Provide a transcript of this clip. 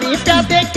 money. If you have big